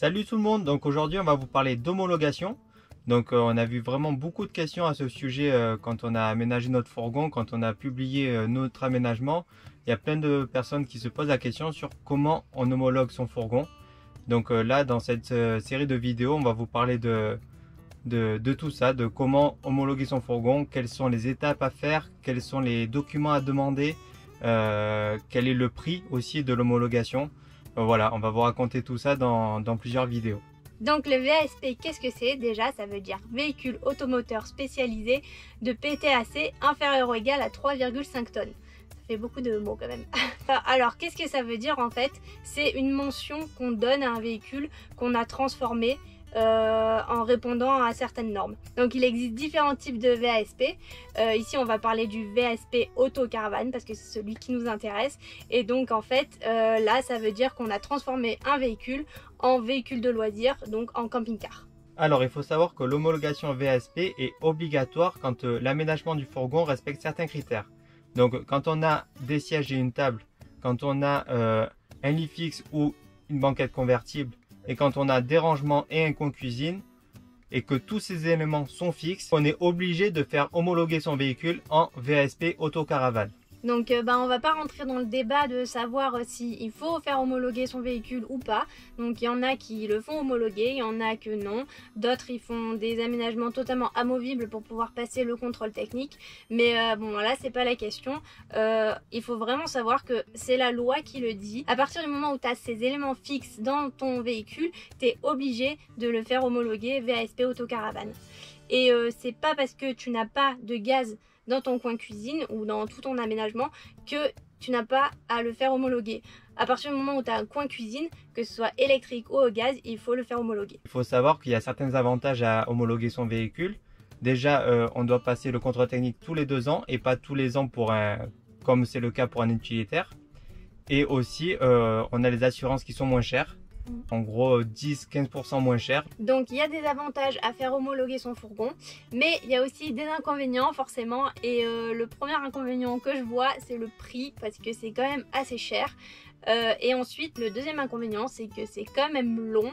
Salut tout le monde, donc aujourd'hui on va vous parler d'homologation. Donc euh, on a vu vraiment beaucoup de questions à ce sujet euh, quand on a aménagé notre fourgon, quand on a publié euh, notre aménagement. Il y a plein de personnes qui se posent la question sur comment on homologue son fourgon. Donc là dans cette série de vidéos on va vous parler de, de, tout ça, de comment homologuer son fourgon, quelles sont les étapes à faire, quels sont les documents à demander, quel est le prix aussi de l'homologation. Voilà, on va vous raconter tout ça dans, plusieurs vidéos. Donc le VASP, qu'est-ce que c'est Déjà, ça veut dire véhicule automoteur spécialisé de PTAC inférieur ou égal à 3,5 tonnes. Ça fait beaucoup de mots quand même. Alors, qu'est-ce que ça veut dire en fait? C'est une mention qu'on donne à un véhicule qu'on a transformé euh, en répondant à certaines normes. Donc il existe différents types de VASP. Euh, ici on va parler du VASP auto-caravane parce que c'est celui qui nous intéresse. Et donc en fait euh, là ça veut dire qu'on a transformé un véhicule en véhicule de loisir, donc en camping-car. Alors il faut savoir que l'homologation VASP est obligatoire quand l'aménagement du fourgon respecte certains critères. Donc quand on a des sièges et une table, quand on a un lit fixe ou une banquette convertible, et quand on a dérangement et un coin cuisine, et que tous ces éléments sont fixes, on est obligé de faire homologuer son véhicule en VSP autocaravane. Donc euh, bah, on va pas rentrer dans le débat de savoir euh, s'il faut faire homologuer son véhicule ou pas. Donc il y en a qui le font homologuer, il y en a que non. D'autres ils font des aménagements totalement amovibles pour pouvoir passer le contrôle technique. Mais euh, bon là c'est pas la question. il faut vraiment savoir que c'est la loi qui le dit. À partir du moment où tu as ces éléments fixes dans ton véhicule, tu es obligé de le faire homologuer VASP Autocaravane. Et c'est pas parce que tu n'as pas de gaz dans ton coin cuisine ou dans tout ton aménagement que tu n'as pas à le faire homologuer. À partir du moment où tu as un coin cuisine, que ce soit électrique ou au gaz, il faut le faire homologuer. Il faut savoir qu'il y a certains avantages à homologuer son véhicule. Déjà, euh, on doit passer le contrôle technique tous les deux ans et pas tous les ans pour un, comme c'est le cas pour un utilitaire. Et aussi, euh, on a les assurances qui sont moins chères. En gros, 10-15% moins cher. Donc il y a des avantages à faire homologuer son fourgon, mais il y a aussi des inconvénients forcément. Et euh, le premier inconvénient que je vois, c'est le prix, parce que c'est quand même assez cher. Euh, et ensuite, le deuxième inconvénient, c'est que c'est quand même long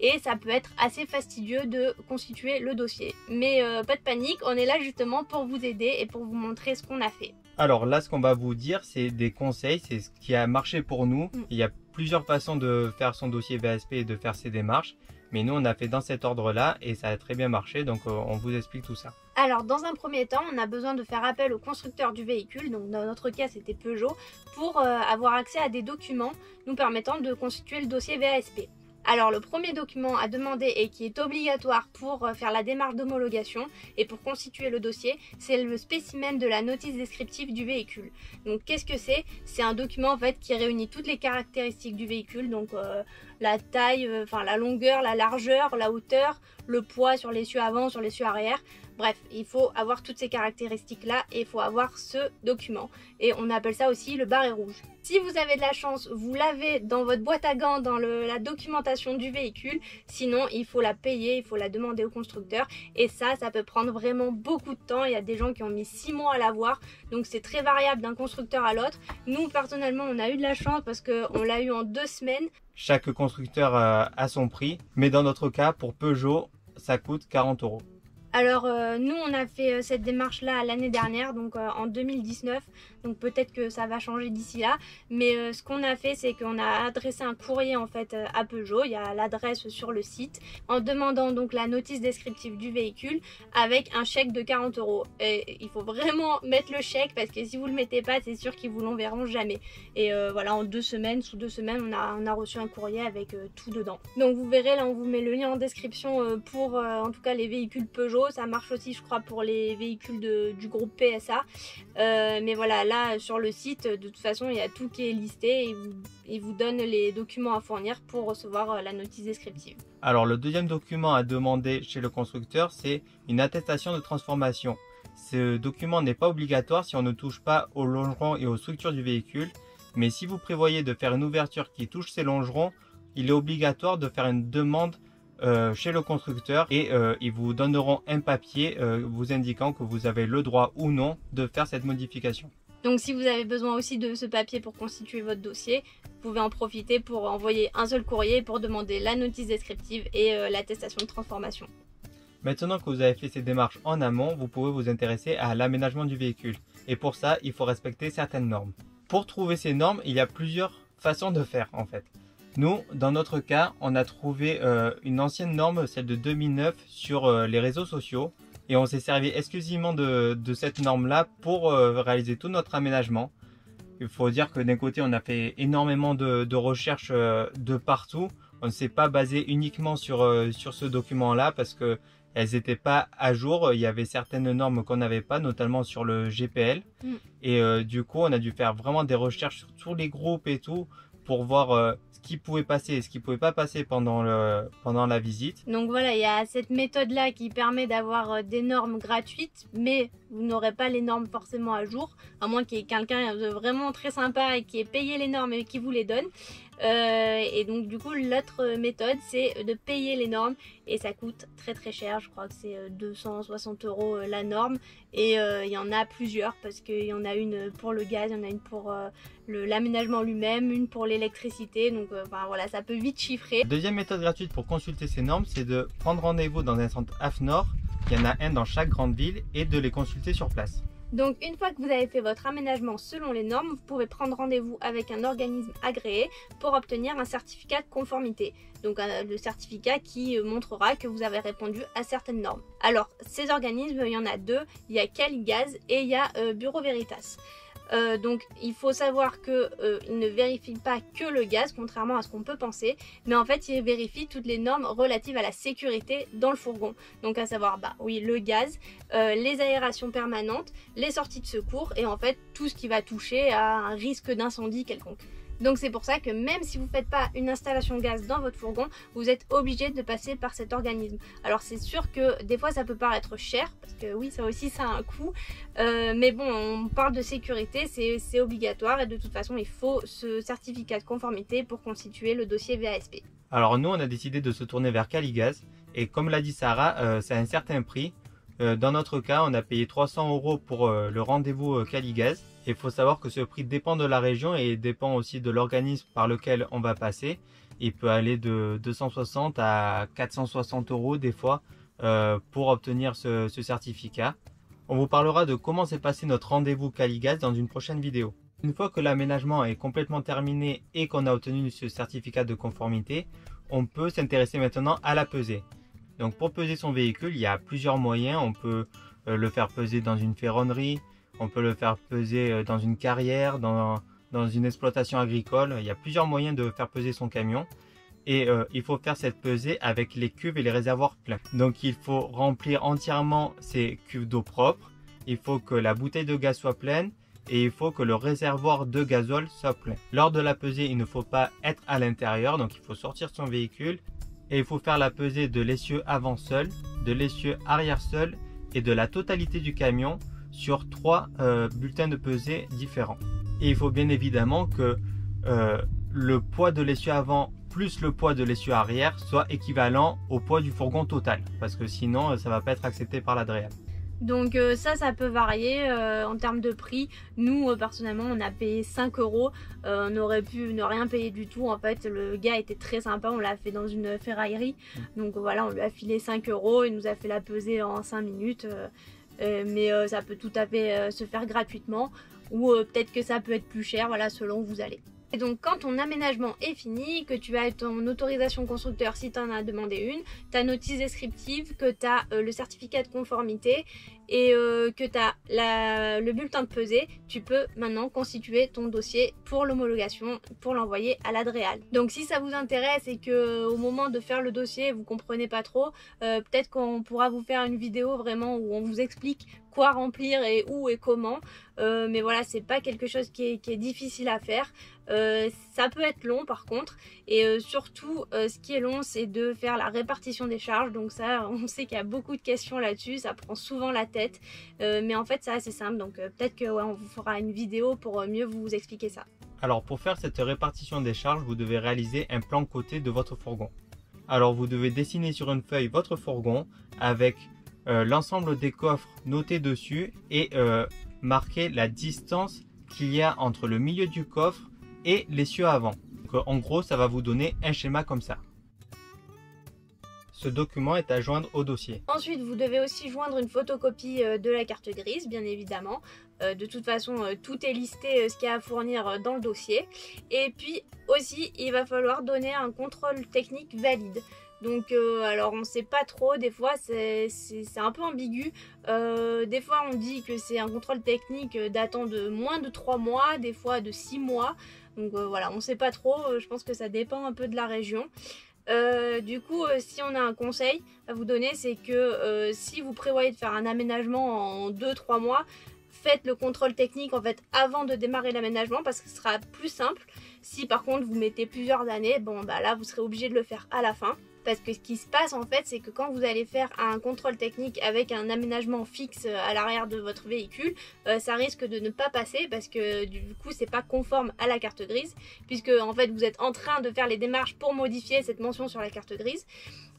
et ça peut être assez fastidieux de constituer le dossier. Mais euh, pas de panique, on est là justement pour vous aider et pour vous montrer ce qu'on a fait. Alors là, ce qu'on va vous dire, c'est des conseils, c'est ce qui a marché pour nous. Mm. Il y a plusieurs façons de faire son dossier VSP et de faire ses démarches. Mais nous, on a fait dans cet ordre-là et ça a très bien marché. Donc, euh, on vous explique tout ça. Alors, dans un premier temps, on a besoin de faire appel au constructeur du véhicule. Donc, dans notre cas, c'était Peugeot pour euh, avoir accès à des documents nous permettant de constituer le dossier VASP. Alors le premier document à demander et qui est obligatoire pour euh, faire la démarche d'homologation et pour constituer le dossier, c'est le spécimen de la notice descriptive du véhicule. Donc qu'est-ce que c'est? C'est un document en fait qui réunit toutes les caractéristiques du véhicule, donc euh, la taille, euh, enfin la longueur, la largeur, la hauteur, le poids sur l'essieu avant, sur l'essieu arrière. Bref, il faut avoir toutes ces caractéristiques-là et il faut avoir ce document. Et on appelle ça aussi le barré rouge. Si vous avez de la chance, vous l'avez dans votre boîte à gants, dans la documentation du véhicule. Sinon, il faut la payer, il faut la demander au constructeur. Et ça, ça peut prendre vraiment beaucoup de temps. Il y a des gens qui ont mis 6 mois à l'avoir. Donc c'est très variable d'un constructeur à l'autre. Nous, personnellement, on a eu de la chance parce qu'on l'a eu en deux semaines. Chaque constructeur euh, a son prix. Mais dans notre cas, pour Peugeot, ça coûte 40 euros. Alors euh, nous on a fait euh, cette démarche là l'année dernière donc euh, en 2019 donc peut-être que ça va changer d'ici là. Mais ce qu'on a fait c'est qu'on a adressé un courrier en fait à Peugeot. Il y a l'adresse sur le site en demandant donc la notice descriptive du véhicule avec un chèque de 40 euros. Et il faut vraiment mettre le chèque parce que si vous le mettez pas c'est sûr qu'ils vous l'enverront jamais. Et voilà en deux semaines sous deux semaines on a, on a reçu un courrier avec tout dedans. Donc vous verrez là on vous met le lien en description pour en tout cas les véhicules Peugeot ça marche aussi je crois pour les véhicules du groupe PSA. Euh, mais voilà, là sur le site, de toute façon, il y a tout qui est listé et il vous, donne les documents à fournir pour recevoir euh, la notice descriptive. Alors le deuxième document à demander chez le constructeur, c'est une attestation de transformation. Ce document n'est pas obligatoire si on ne touche pas aux longerons et aux structures du véhicule, mais si vous prévoyez de faire une ouverture qui touche ces longerons, il est obligatoire de faire une demande euh, chez le constructeur et euh, ils vous donneront un papier euh, vous indiquant que vous avez le droit ou non de faire cette modification. Donc si vous avez besoin aussi de ce papier pour constituer votre dossier, vous pouvez en profiter pour envoyer un seul courrier pour demander la notice descriptive et l'attestation de transformation. Maintenant que vous avez fait ces démarches en amont, vous pouvez vous intéresser à l'aménagement du véhicule. Et pour ça, il faut respecter certaines normes. Pour trouver ces normes, il y a plusieurs façons de faire en fait. Nous, dans notre cas, on a trouvé euh, une ancienne norme, celle de 2009, sur euh, les réseaux sociaux. Et on s'est servi exclusivement de, cette norme-là pour réaliser tout notre aménagement. Il faut dire que d'un côté, on a fait énormément de, recherches euh, de partout. On ne s'est pas basé uniquement sur, euh, sur ce document-là parce que elles n'étaient pas à jour. Il y avait certaines normes qu'on n'avait pas, notamment sur le GPL. Mm. Et euh, du coup, on a dû faire vraiment des recherches sur tous les groupes et tout pour voir qui pouvait passer et ce qui pouvait pas passer pendant, pendant la visite. Donc voilà, il y a cette méthode-là qui permet d'avoir des normes gratuites, mais vous n'aurez pas les normes forcément à jour, à moins qu'il y ait quelqu'un de vraiment très sympa et qui ait payé les normes et qui vous les donne. Euh, et donc du coup l'autre méthode c'est de payer les normes. Et ça coûte très très cher, je crois que c'est 260 euh, euros euh, la norme. Et il y en a plusieurs parce qu'il y en a une pour le gaz, il y en a une pour l'aménagement lui-même, une pour l'électricité, donc voilà ça peut vite chiffrer. Deuxième méthode gratuite pour consulter ces normes c'est de prendre rendez-vous dans un centre AFNOR il y en a un dans chaque grande ville et de les consulter sur place. Donc une fois que vous avez fait votre aménagement selon les normes, vous pouvez prendre rendez-vous avec un organisme agréé pour obtenir un certificat de conformité. Donc le certificat qui euh, montrera que vous avez répondu à certaines normes. Alors ces organismes, il y en a deux, il y a Caligaz et il y a euh, Bureau Veritas. Euh, donc il faut savoir qu'il euh, ne vérifie pas que le gaz, contrairement à ce qu'on peut penser, mais en fait il vérifie toutes les normes relatives à la sécurité dans le fourgon. Donc à savoir, bah oui, le gaz, euh, les aérations permanentes, les sorties de secours et en fait tout ce qui va toucher à un risque d'incendie quelconque. Donc c'est pour ça que même si vous ne faites pas une installation gaz dans votre fourgon, vous êtes obligé de passer par cet organisme. Alors c'est sûr que des fois ça peut paraître cher, parce que oui ça aussi ça a un coût, euh, mais bon on parle de sécurité, c'est obligatoire et de toute façon il faut ce certificat de conformité pour constituer le dossier VASP. Alors nous on a décidé de se tourner vers Caligaz et comme l'a dit Sarah, euh, c'est un certain prix. Euh, dans notre cas, on a payé 300 euros pour le rendez-vous Caligaz il faut savoir que ce prix dépend de la région et dépend aussi de l'organisme par lequel on va passer. Il peut aller de 260 à 460 euros des fois euh, pour obtenir ce, certificat. On vous parlera de comment s'est passé notre rendez-vous Caligaz dans une prochaine vidéo. Une fois que l'aménagement est complètement terminé et qu'on a obtenu ce certificat de conformité, on peut s'intéresser maintenant à la pesée. Donc pour peser son véhicule, il y a plusieurs moyens. On peut euh, le faire peser dans une ferronnerie, on peut le faire peser euh, dans une carrière, dans, une exploitation agricole. Il y a plusieurs moyens de faire peser son camion. Et euh, il faut faire cette pesée avec les cuves et les réservoirs pleins. Donc il faut remplir entièrement ces cuves d'eau propre. Il faut que la bouteille de gaz soit pleine et il faut que le réservoir de gazole soit plein. Lors de la pesée, il ne faut pas être à l'intérieur, donc il faut sortir son véhicule et il faut faire la pesée de l'essieu avant seul, de l'essieu arrière seul et de la totalité du camion sur trois euh, bulletins de pesée différents. Et il faut bien évidemment que euh, le poids de l'essieu avant plus le poids de l'essieu arrière soit équivalent au poids du fourgon total, parce que sinon ça va pas être accepté par l'Adréal. Donc euh, ça, ça peut varier en termes de prix. Nous, personnellement, on a payé 5 euros. on aurait pu ne rien payer du tout. En fait, le gars était très sympa. On l'a fait dans une ferraillerie. Mm. Donc voilà, on lui a filé 5 euros. Il nous a fait la pesée en 5 minutes. Euh, mais euh, ça peut tout à fait euh, se faire gratuitement ou peut-être que ça peut être plus cher, voilà, selon où vous allez. Et donc quand ton aménagement est fini, que tu as ton autorisation constructeur si tu en as demandé une, ta notice descriptive, que tu as le certificat de conformité et euh, que tu as le bulletin de pesée, tu peux maintenant constituer ton dossier pour l'homologation, pour l'envoyer à l'Adréal. Donc si ça vous intéresse et que au moment de faire le dossier, vous comprenez pas trop, euh, peut-être qu'on pourra vous faire une vidéo vraiment où on vous explique quoi remplir et où et comment. Euh, mais voilà, c'est pas quelque chose qui est, difficile à faire. Ça peut être long par contre. Et surtout, ce qui est long, c'est de faire la répartition des charges. Donc ça, on sait qu'il y a beaucoup de questions là-dessus. Ça prend souvent la tête. Euh, mais en fait, c'est assez simple. Donc euh, peut-être qu'on vous fera une vidéo pour euh, mieux vous expliquer ça. Alors pour faire cette répartition des charges, vous devez réaliser un plan côté de votre fourgon. Alors vous devez dessiner sur une feuille votre fourgon avec l'ensemble des coffres notés dessus et marquer la distance qu'il y a entre le milieu du coffre et l'essieu avant. en gros, ça va vous donner un schéma comme ça. Ce document est à joindre au dossier. Ensuite, vous devez aussi joindre une photocopie euh, de la carte grise, bien évidemment. Euh, de toute façon, euh, tout est listé ce qu'il y a à fournir dans le dossier. Et puis aussi, il va falloir donner un contrôle technique valide. Donc, alors on ne sait pas trop, des fois c'est un peu ambigu. des fois on dit que c'est un contrôle technique datant de moins de 3 mois, des fois de 6 mois. Donc voilà, on ne sait pas trop, je pense que ça dépend un peu de la région. Euh, du coup, euh, si on a un conseil à vous donner, c'est que euh, si vous prévoyez de faire un aménagement en 2-3 mois, faites le contrôle technique en fait avant de démarrer l'aménagement parce que ce sera plus simple. Si par contre vous mettez plusieurs années, bon bah là vous serez obligé de le faire à la fin. Parce que ce qui se passe en fait, c'est que quand vous allez faire un contrôle technique avec un aménagement fixe euh, à l'arrière de votre véhicule, euh, ça risque de ne pas passer parce que du coup c'est pas conforme à la carte grise, puisque en fait vous êtes en train de faire les démarches pour modifier cette mention sur la carte grise.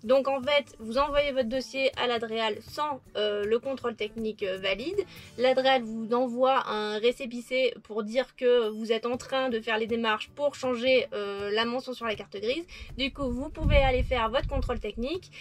Donc en fait, vous envoyez votre dossier à l'Adréal sans euh, le contrôle technique euh, valide. L'Adréal vous envoie un récépissé pour dire que vous êtes en train de faire les démarches pour changer euh, la mention sur la carte grise. Du coup, vous pouvez aller faire votre contrôle technique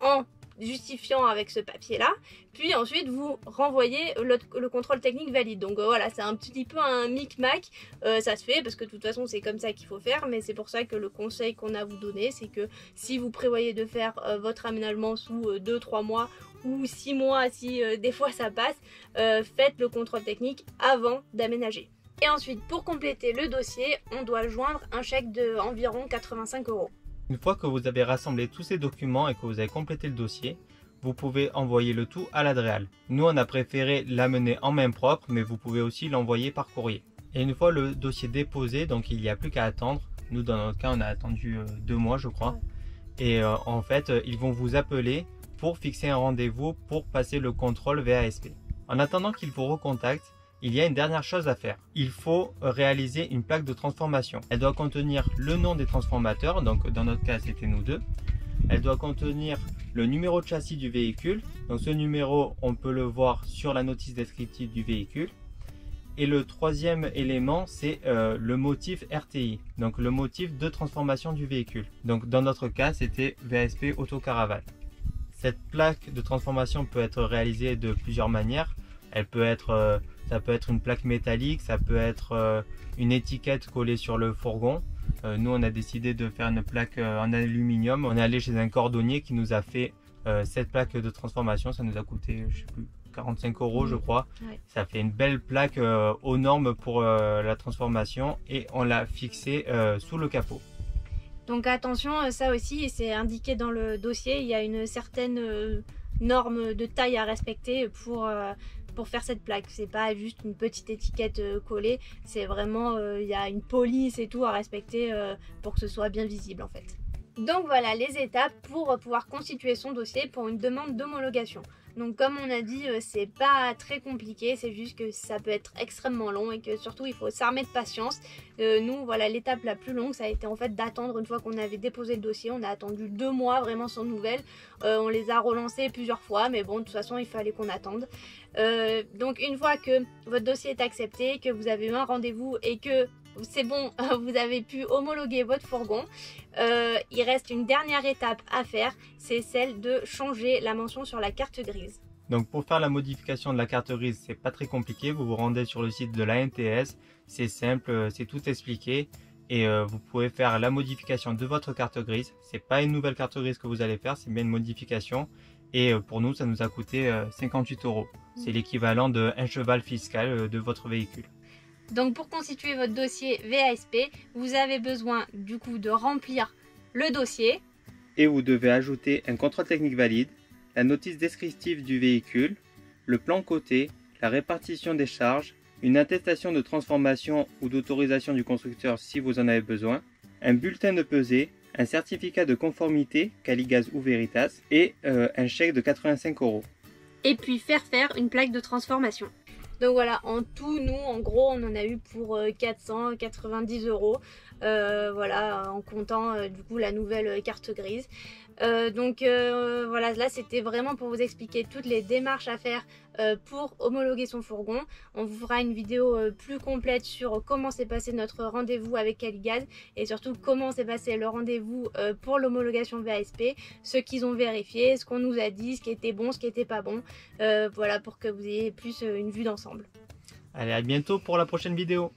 en justifiant avec ce papier-là. Puis ensuite, vous renvoyez le, contrôle technique valide. Donc euh, voilà, c'est un petit peu un micmac. Euh, ça se fait parce que de toute façon, c'est comme ça qu'il faut faire. Mais c'est pour ça que le conseil qu'on a vous donner, c'est que si vous prévoyez de faire euh, votre aménagement sous 2-3 mois ou 6 mois, si des fois ça passe, faites le contrôle technique avant d'aménager. Et ensuite, pour compléter le dossier, on doit joindre un chèque de environ 85 euros. Une fois que vous avez rassemblé tous ces documents et que vous avez complété le dossier, vous pouvez envoyer le tout à l'Adréal. Nous, on a préféré l'amener en main propre, mais vous pouvez aussi l'envoyer par courrier. Et une fois le dossier déposé, donc il n'y a plus qu'à attendre. Nous, dans notre cas, on a attendu euh, deux mois, je crois. Et euh, en fait, euh, ils vont vous appeler pour fixer un rendez-vous pour passer le contrôle VASP. En attendant qu'ils vous recontactent, il y a une dernière chose à faire. Il faut réaliser une plaque de transformation. Elle doit contenir le nom des transformateurs, donc dans notre cas c'était nous deux. Elle doit contenir le numéro de châssis du véhicule. Donc ce numéro, on peut le voir sur la notice descriptive du véhicule. Et le troisième élément, c'est euh, le motif RTI, donc le motif de transformation du véhicule. Donc dans notre cas, c'était VSP Autocaravane. Cette plaque de transformation peut être réalisée de plusieurs manières. Elle peut être euh, ça peut être une plaque métallique, ça peut être euh, une étiquette collée sur le fourgon. Euh, nous, on a décidé de faire une plaque euh, en aluminium. On est allé chez un cordonnier qui nous a fait cette plaque de transformation. Ça nous a coûté, je sais plus, 45 euros, je crois. Ça fait une belle plaque aux normes pour la transformation et on l'a fixée sous le capot. Donc attention, ça aussi, c'est indiqué dans le dossier. Il y a une certaine norme de taille à respecter pour pour faire cette plaque. C'est pas juste une petite étiquette euh, collée, c'est vraiment euh, il y a une police et tout à respecter euh, pour que ce soit bien visible en fait. Donc voilà les étapes pour pouvoir constituer son dossier pour une demande d'homologation. Donc comme on a dit, c'est pas très compliqué, c'est juste que ça peut être extrêmement long et que surtout il faut s'armer de patience. nous, voilà, l'étape la plus longue, ça a été en fait d'attendre une fois qu'on avait déposé le dossier. On a attendu deux mois vraiment sans nouvelles. on les a relancés plusieurs fois, mais bon, de toute façon, il fallait qu'on attende. Euh, donc une fois que votre dossier est accepté, que vous avez eu un rendez-vous et que c'est bon, vous avez pu homologuer votre fourgon, euh, il reste une dernière étape à faire, c'est celle de changer la mention sur la carte grise. Donc pour faire la modification de la carte grise, c'est pas très compliqué, vous vous rendez sur le site de la NTS, c'est simple, c'est tout expliqué et euh, vous pouvez faire la modification de votre carte grise. C'est pas une nouvelle carte grise que vous allez faire, c'est bien une modification et pour nous ça nous a coûté 58 euros. C'est l'équivalent d'un cheval fiscal euh, de votre véhicule. Donc pour constituer votre dossier VASP, vous avez besoin du coup de remplir le dossier. Et vous devez ajouter un contrôle technique valide, la notice descriptive du véhicule, le plan côté, la répartition des charges, une attestation de transformation ou d'autorisation du constructeur si vous en avez besoin, un bulletin de pesée, un certificat de conformité Caligaz ou Veritas et euh, un chèque de 85 euros et puis faire faire une plaque de transformation. Donc voilà, en tout, nous, en gros, on en a eu pour 490 euh, euros. Voilà, en comptant du coup la nouvelle carte grise. Euh, donc euh, voilà, là c'était vraiment pour vous expliquer toutes les démarches à faire euh, pour homologuer son fourgon. On vous fera une vidéo plus complète sur comment s'est passé notre rendez-vous avec Caligad et surtout comment s'est passé le rendez-vous pour l'homologation VASP, ce qu'ils ont vérifié, ce qu'on nous a dit, ce qui était bon, ce qui était pas bon. voilà pour que vous ayez plus une vue d'ensemble. Allez, à bientôt pour la prochaine vidéo.